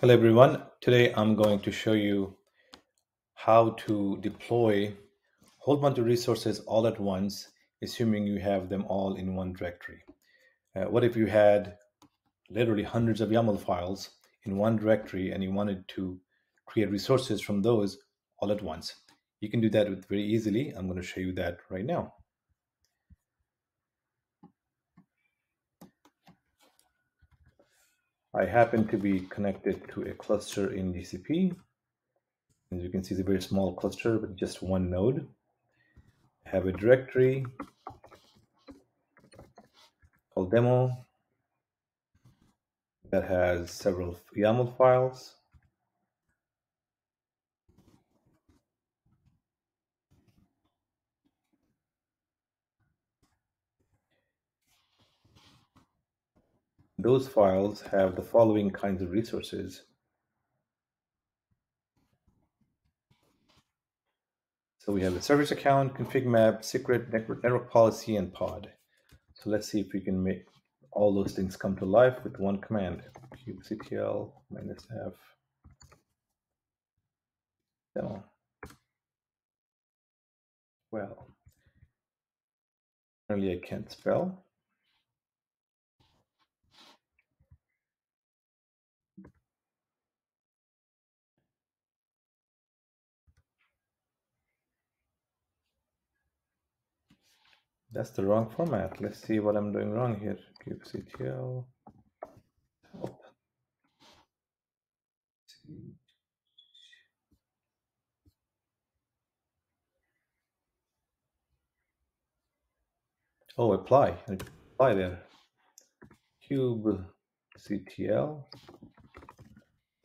Hello everyone. Today I'm going to show you how to deploy a whole bunch of resources all at once, assuming you have them all in one directory. Uh, what if you had literally hundreds of YAML files in one directory and you wanted to create resources from those all at once? You can do that very easily. I'm going to show you that right now. I happen to be connected to a cluster in GCP. As you can see, it's a very small cluster with just one node. I have a directory called demo that has several YAML files. Those files have the following kinds of resources. So we have a service account, config map, secret, network, network policy, and pod. So let's see if we can make all those things come to life with one command, kubectl minus f demo. Well, apparently I can't spell. That's the wrong format. Let's see what I'm doing wrong here. kubectl help. Oh, apply. Apply there. kubectl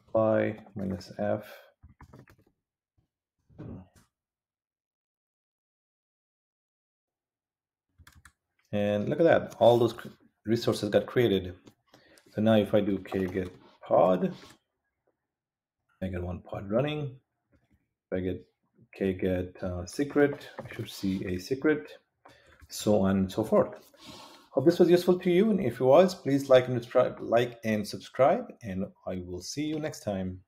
apply minus f hmm. And look at that, all those resources got created. So now if I do kget pod, I get one pod running. If I get kget uh, secret, I should see a secret, so on and so forth. Hope this was useful to you, and if it was, please like and subscribe, like and subscribe, and I will see you next time.